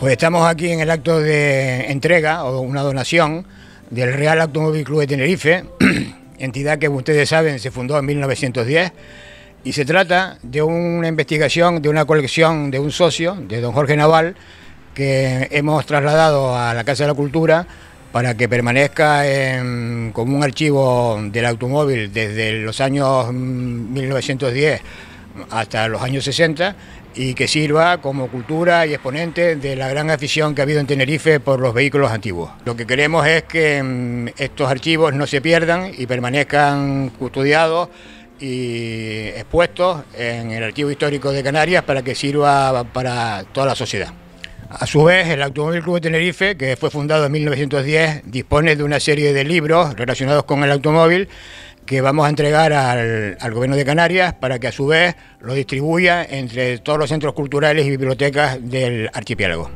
Pues estamos aquí en el acto de entrega o una donación del Real Automóvil Club de Tenerife, entidad que ustedes saben se fundó en 1910 y se trata de una investigación de una colección de un socio, de don Jorge Naval, que hemos trasladado a la Casa de la Cultura para que permanezca en, como un archivo del automóvil desde los años mm, 1910 hasta los años 60 y que sirva como cultura y exponente de la gran afición que ha habido en Tenerife por los vehículos antiguos. Lo que queremos es que mm, estos archivos no se pierdan y permanezcan custodiados y expuestos en el Archivo Histórico de Canarias para que sirva para toda la sociedad. A su vez, el Automóvil Club de Tenerife, que fue fundado en 1910, dispone de una serie de libros relacionados con el automóvil que vamos a entregar al, gobierno de Canarias para que a su vez lo distribuya entre todos los centros culturales y bibliotecas del archipiélago.